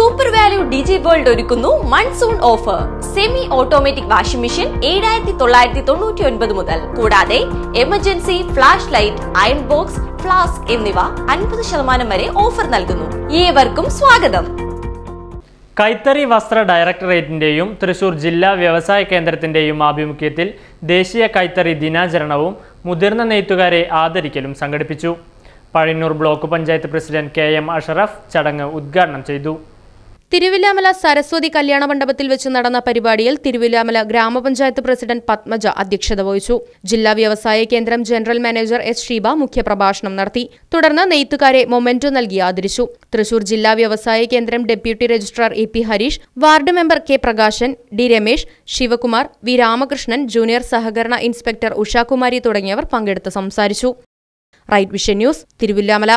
Super value digi world ഒരുക്കുന്നു monsoon offer semi automatic washing machine ഏഴായിരത്തി തൊള്ളായിരത്തി തൊണ്ണൂറ്റി ഒൻപത് മുതൽ. കൂടാതെ emergency flash light iron box flask എന്നിവ അൻപത് ശതമാനം വരെ ഓഫർ നൽകുന്നു. ഏവർക്കും സ്വാഗതം. കൈത്തറി വസ്ത്ര ഡയറക്ടറേറ്റിന്റെയും തൃശൂർ ജില്ലാ വ്യവസായ കേന്ദ്രത്തിന്റെയും ആഭിമുഖ്യത്തിൽ ദേശീയ കൈത്തറി ദിനാചരണവും മുതിർന്ന നെയ്ത്തുകാരെ ആദരിക്കലും സംഘടിപ്പിച്ചു. Pazhayannur block panchayat president K M Ashraf ചടങ്ങ് ഉദ്ഘാടനം ചെയ്തു. തിരുവില്ലാമല സരസ്വതി കല്യാണ മണ്ഡപത്തിൽ വെച്ച് നടന്ന പരിപാടിയിൽ തിരുവില്ലാമല ഗ്രാമപഞ്ചായത്ത് പ്രസിഡന്റ് പത്മജ അധ്യക്ഷത വഹിച്ചു. ജില്ലാ വ്യവസായ കേന്ദ്രം ജനറൽ മാനേജർ എസ് ഷീബ മുഖ്യപ്രഭാഷണം നടത്തി. തുടർന്ന് നെയ്ത്തുകാരെ മൊമെന്റോ നൽകി ആദരിച്ചു. തൃശൂർ ജില്ലാ വ്യവസായ കേന്ദ്രം deputy registrar A P Harish ward member K Prakashan D Ramesh Sivakumar V Ramakrishnan junior സഹകരണ ഇൻസ്പെക്ടർ ഉഷാകുമാരി തുടങ്ങിയവർ പങ്കെടുത്ത് സംസാരിച്ചു. Right vision news Thiruvilwamala.